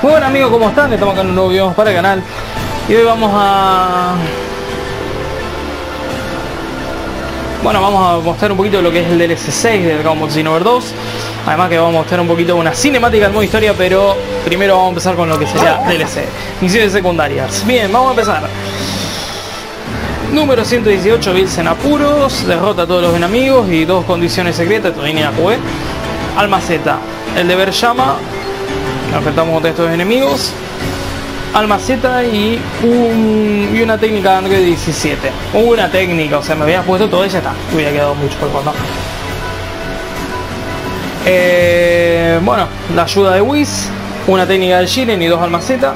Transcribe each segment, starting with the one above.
Bueno amigos, ¿cómo están? Estamos acá en un nuevo video para el canal. Y hoy vamos a... Bueno, vamos a mostrar un poquito lo que es el DLC 6 de Dragon Ball Xenoverse 2 Además que vamos a mostrar un poquito una cinemática del modo historia Pero primero vamos a empezar con lo que sería DLC Misiones secundarias. Bien, vamos a empezar Número 118, Bills en apuros Derrota a todos los enemigos y dos condiciones secretas Todavía jugué Almaceta El deber llama enfrentamos contra estos enemigos. Almaceta y, un, y una técnica de Android 17 una técnica, o sea me había puesto todo y ya está. Hubiera quedado mucho por cuando. Eh, bueno, la ayuda de Whis una técnica del Shiren y dos Almaceta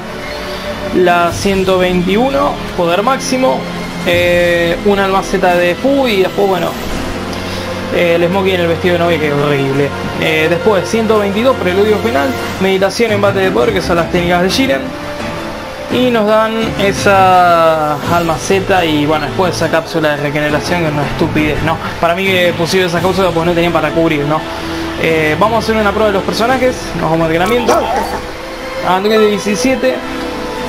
la 121 poder máximo eh, una almaceta de Fu y después bueno el smoking en el vestido de novia que es horrible. Eh, después 122 preludio final, meditación en bate de poder que son las técnicas de Jiren. Y nos dan esa almaceta y bueno, después esa cápsula de regeneración que es una estupidez, ¿no? Para mí que pusieron esa cápsula pues no tenían para cubrir, ¿no? Eh, vamos a hacer una prueba de los personajes, nos vamos a entrenamiento. Android de 17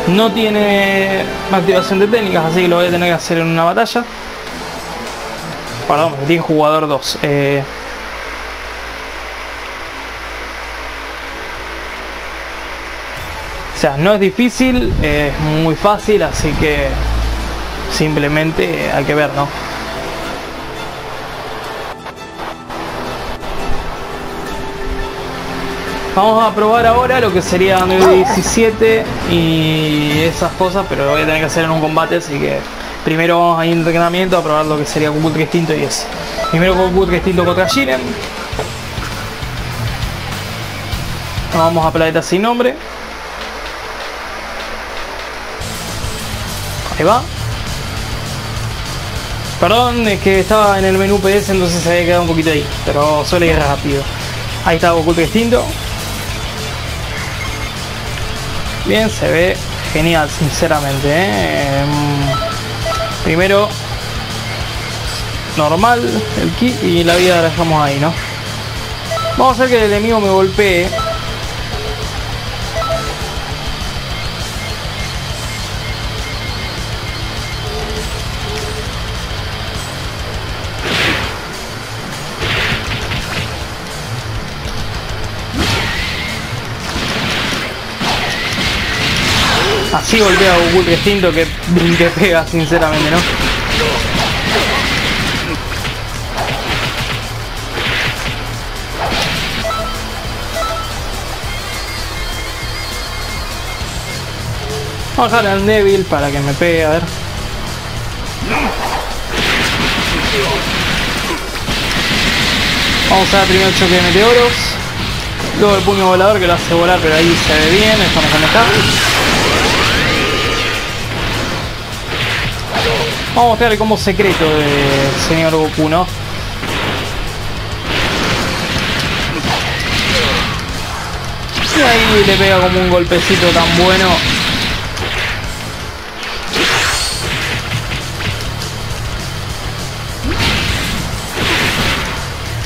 no tiene activación de técnicas, así que lo voy a tener que hacer en una batalla perdón, tiene jugador 2. Eh, o sea, no es difícil, es muy fácil, así que simplemente hay que ver, ¿no? Vamos a probar ahora lo que sería 17 y esas cosas, pero lo voy a tener que hacer en un combate, así que Primero vamos a ir entrenamiento a probar lo que sería Goku Extinto y eso. Primero Goku Extinto contra Jiren. Vamos a Planeta Sin Nombre. Ahí va. Perdón, es que estaba en el menú PS, entonces se había quedado un poquito ahí. Pero suele ir rápido. Ahí está Goku Extinto. Bien, se ve genial, sinceramente. ¿eh? Primero, normal, el ki y la vida la dejamos ahí, ¿no? Vamos a hacer que el enemigo me golpee. Así golpea a Goku distinto que, que pega, sinceramente, ¿no? Vamos a dejar al Neville para que me pegue, a ver. Vamos a usar primero choque de meteoros. Luego el puño volador que lo hace volar, pero ahí se ve bien, esto no se Vamos a mostrar el secreto del señor Goku, ¿no? Y ahí le pega como un golpecito tan bueno.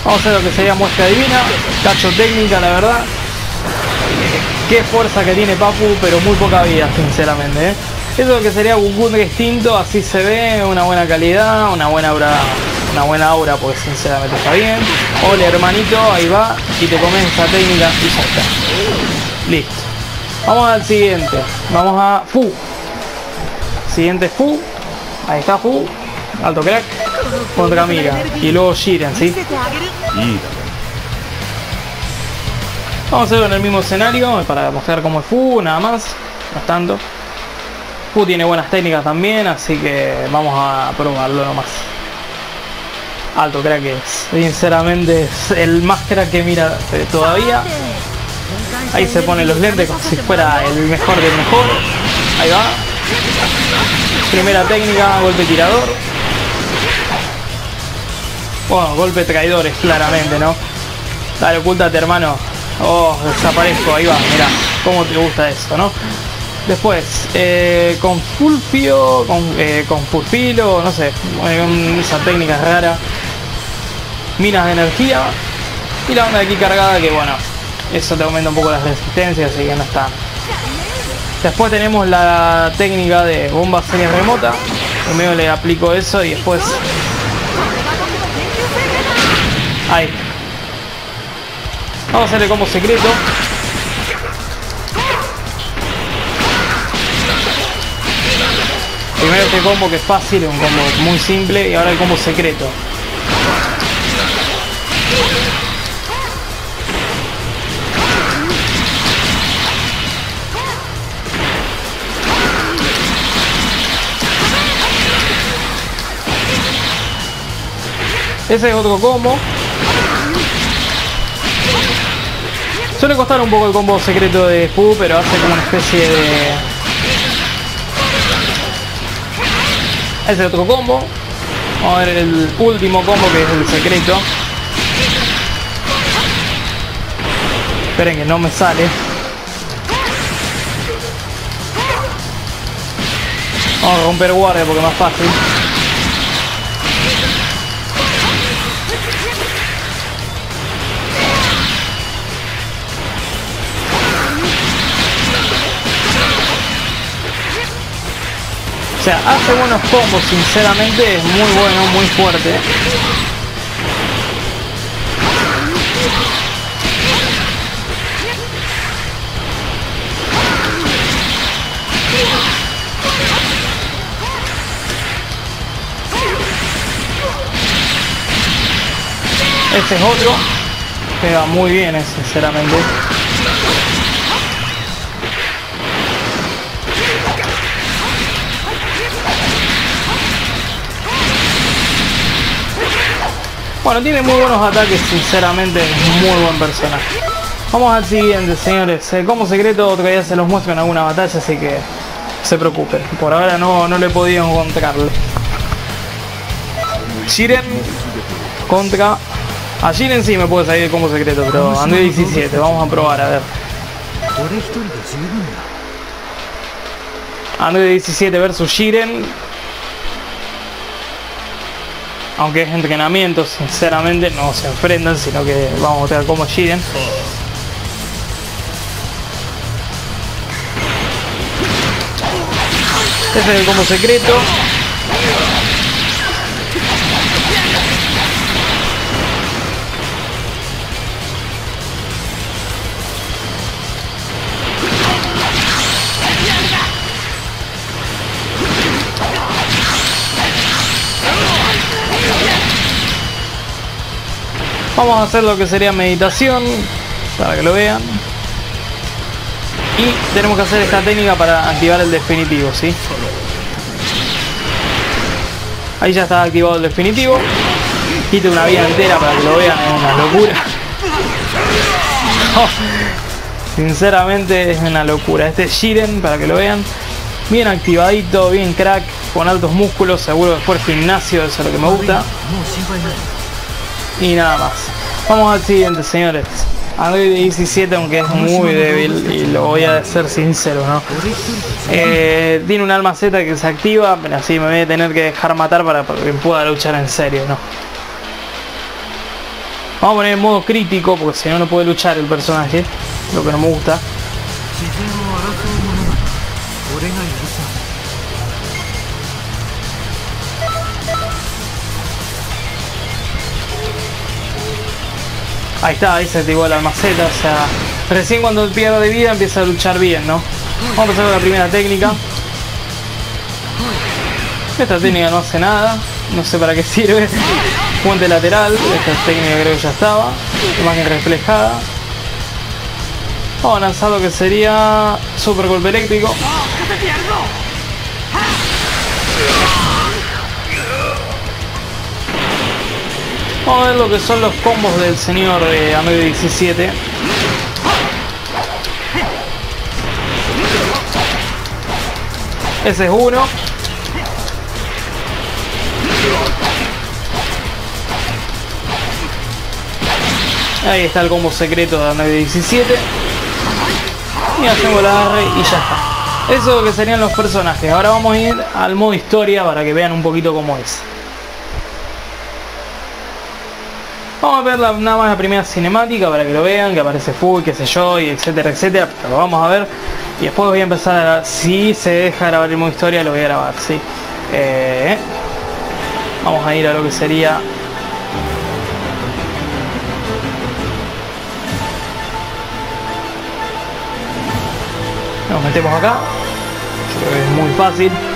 Vamos a hacer lo que sería muestra divina. Cacho técnica, la verdad. Qué fuerza que tiene Papu, pero muy poca vida, sinceramente. ¿eh? Eso es lo que sería Goku distinto, así se ve, una buena calidad, una buena aura, una buena aura, porque sinceramente está bien. Hola hermanito, ahí va, y te comes esa técnica y ya está. Listo. Vamos al siguiente. Vamos a Fu. Siguiente Fu. Ahí está Fu. Alto crack. Contra Mira. Y luego Jiren, ¿sí? Vamos a hacerlo en el mismo escenario para mostrar cómo es Fu, nada más. No tanto. Fu tiene buenas técnicas también, así que vamos a probarlo nomás. Alto crack es. Sinceramente es el más crack que mira todavía. Ahí se pone los lentes como si fuera el mejor del mejor. Ahí va. Primera técnica, golpe tirador. Bueno, golpe traidores, claramente, ¿no? Dale, ocultate, hermano. Oh, desaparezco, ahí va, mira. Cómo te gusta esto, ¿no? Después, eh, con Fulfio, con, eh, con Furfilo, no sé, eh, esa técnica rara. Minas de energía. Y la onda de aquí cargada que bueno, eso te aumenta un poco las resistencias, así que no está. Después tenemos la técnica de bomba serie remota. Primero le aplico eso y después... Ahí. Vamos a hacerle combo secreto. Primero este combo que es fácil, un combo muy simple y ahora el combo secreto. Ese es otro combo. Suele costar un poco el combo secreto de Fu, pero hace como una especie de... Es otro combo. Vamos a ver el último combo que es el secreto. Esperen que no me sale. Vamos a romper guardia porque es más fácil. O sea, hace buenos combos, sinceramente es muy bueno, muy fuerte. Este es otro. Pega muy bien, sinceramente. Bueno, tiene muy buenos ataques, sinceramente, muy buen personaje. Vamos al siguiente, señores. El combo secreto otro día se los muestro en alguna batalla, así que se preocupen. Por ahora no, no le he podido encontrarle. Jiren contra... A Jiren sí me puede salir el combo secreto, pero Android 17. Vamos a probar, a ver. Android 17 versus Jiren aunque es entrenamiento, sinceramente no se enfrentan, sino que vamos a mostrar cómo Jiren. Este es el combo secreto. Vamos a hacer lo que sería meditación, para que lo vean. Y tenemos que hacer esta técnica para activar el definitivo, ¿sí? Ahí ya está activado el definitivo. Quite una vida entera para que lo vean, es una locura. sinceramente es una locura. Este es Jiren, para que lo vean. Bien activadito, bien crack, con altos músculos, seguro después gimnasio, eso es lo que me gusta. Y nada más. Vamos al siguiente, señores. Android 17, aunque es muy débil, y lo voy a ser sincero, ¿no? Eh, tiene un alma Z que se activa, pero así me voy a tener que dejar matar para que pueda luchar en serio, ¿no? Vamos a poner en modo crítico, porque si no, no puede luchar el personaje, lo que no me gusta. Ahí está, ahí se activó la almaceta, o sea, recién cuando pierde vida empieza a luchar bien, ¿no? Vamos a empezar con la primera técnica. Esta técnica no hace nada, no sé para qué sirve. Puente lateral, esta técnica creo que ya estaba. Imagen reflejada. Vamos a lanzar lo que sería super golpe eléctrico. Vamos a ver lo que son los combos del señor de Android 17. Ese es uno. Ahí está el combo secreto de Android 17. Y hacemos la R y ya está. Eso que serían los personajes. Ahora vamos a ir al modo historia para que vean un poquito cómo es. Vamos a ver la, nada más la primera cinemática para que lo vean, que aparece full, qué sé yo, y etcétera, etcétera. Pero vamos a ver. Y después voy a empezar a... Si se deja grabar el modo historia, lo voy a grabar, sí. Eh, vamos a ir a lo que sería... Nos metemos acá. es muy fácil.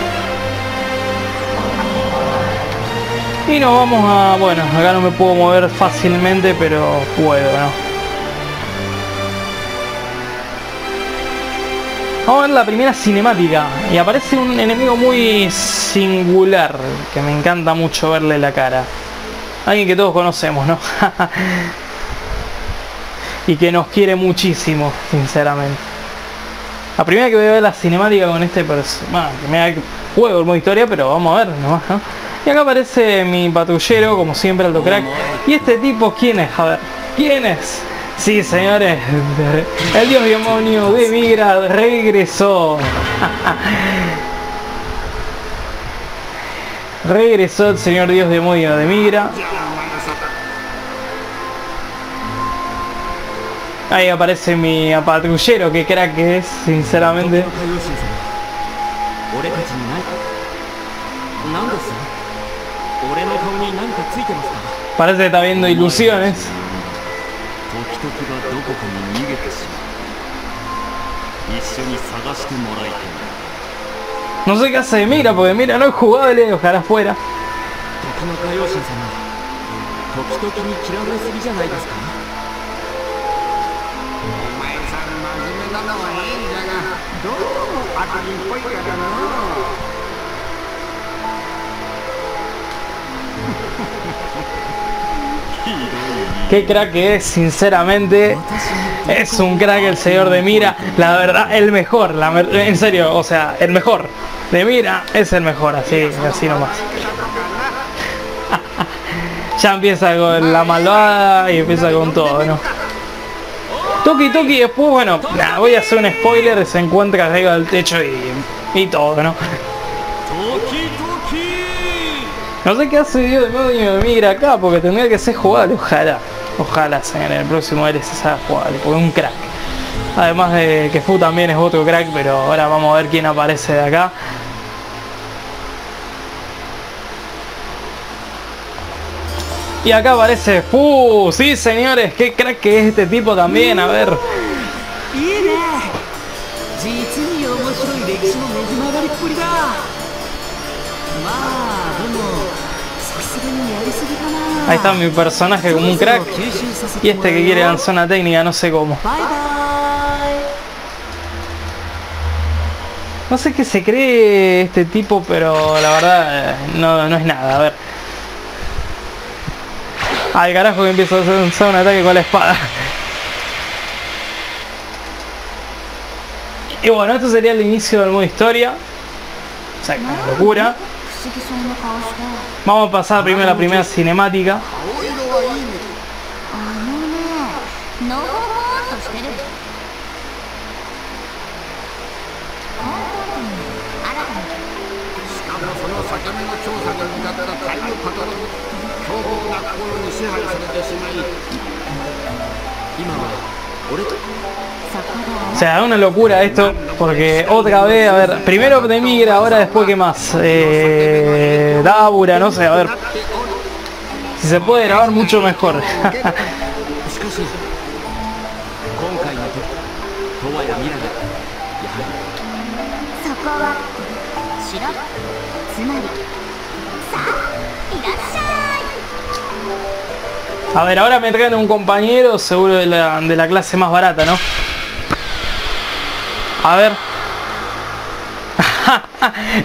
Y nos vamos a... Bueno, acá no me puedo mover fácilmente, pero puedo, ¿no? Vamos a ver la primera cinemática. Y aparece un enemigo muy singular, que me encanta mucho verle la cara. Alguien que todos conocemos, ¿no? y que nos quiere muchísimo, sinceramente. La primera que voy a ver la cinemática con este personaje. Bueno, primera juego el modo historia, pero vamos a ver nomás, ¿no? Y acá aparece mi patrullero, como siempre, Alto Crack. ¿Y este tipo quién es? A ver, ¿quién es? Sí, señores, el dios demonio de Migra regresó. regresó el señor dios demonio de Migra. Ahí aparece mi patrullero, que crack es, sinceramente. Parece que está viendo ilusiones. No sé qué hace Mira, porque Mira no es jugable, ojalá fuera. Qué crack que es, sinceramente. Es un crack el señor de Mira. La verdad, el mejor. La, en serio, o sea, el mejor. De Mira es el mejor, así, así nomás. ya empieza con la malvada y empieza con todo, ¿no? Toki Toki después, bueno, voy a hacer un spoiler, se encuentra arriba del techo y, y todo, ¿no? No sé qué hace Dios de medio migra acá, porque tendría que ser jugable, ojalá. Ojalá sea en el próximo DLC sea jugable, porque un crack. Además de que Fu también es otro crack, pero ahora vamos a ver quién aparece de acá. Y acá aparece Fu, sí señores, qué crack que es este tipo también, a ver. Ahí está mi personaje como un crack. Y este que quiere lanzar una técnica, no sé cómo. No sé qué se cree este tipo, pero la verdad eh, no, no es nada. A ver. Al carajo que empieza a hacer un ataque con la espada. Y bueno, esto sería el inicio del modo historia. O sea, una locura. Vamos a pasar primero a la primera cinemática. O sea, una locura esto, porque otra vez, a ver, primero de Migra, ahora después que más, eh, Dabura, no sé, a ver. Si se puede grabar mucho mejor. A ver, ahora me traen un compañero seguro de la, de la clase más barata, ¿no? A ver.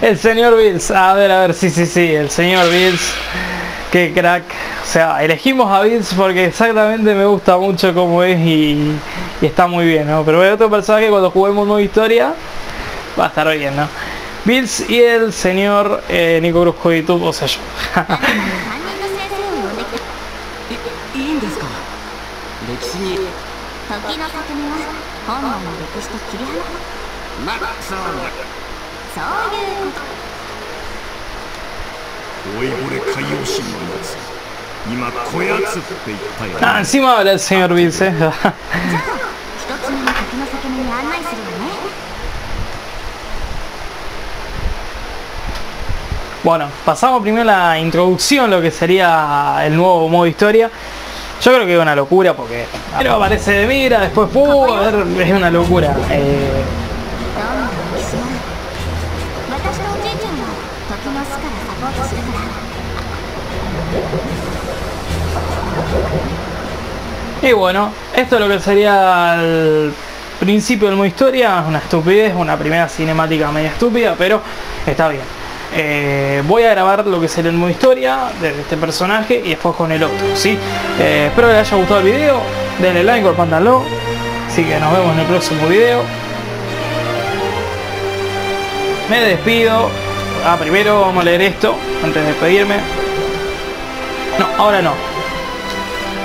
el señor Bills. A ver, a ver, sí, sí, sí. El señor Bills. Qué crack. O sea, elegimos a Bills porque exactamente me gusta mucho cómo es y, está muy bien, ¿no? Pero hay otro personaje cuando juguemos nueva historia va a estar bien, ¿no? Bills y el señor eh, Nico de YouTube, o sea yo. まそうそういうこと老いぼれ海洋神のやつ今こやつって言ったよ Ah, encima habla el señor Vince. じゃあ一つ目の時の裂け目に案内するわね Bueno, pasamos primero la introducción, lo que sería el nuevo modo historia. Yo creo que es una locura porque... Pero aparece de mira, después ¡uh! pum, es una locura. Eh. Y bueno, esto es lo que sería el principio de mi historia, una estupidez, una primera cinemática media estúpida, pero está bien. Eh, voy a grabar lo que sería el modo historia de este personaje y después con el otro, ¿sí? Eh, espero les haya gustado el video, denle like, compártanlo. Así que nos vemos en el próximo video. Me despido. Ah, primero vamos a leer esto antes de despedirme. No, ahora no.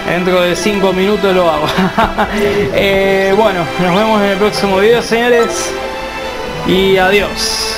Dentro de 5 minutos lo hago. Eh, bueno, nos vemos en el próximo video, señores. Y adiós.